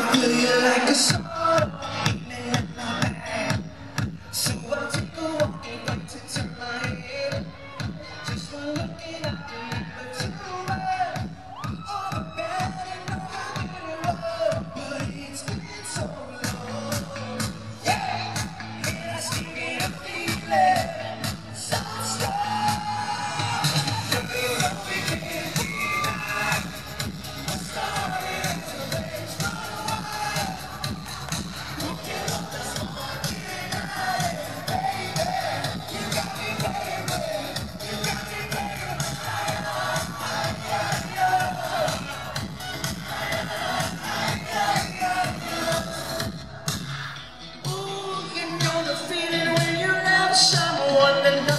I feel you like a sword at my back. So take a walk. Just someone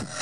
you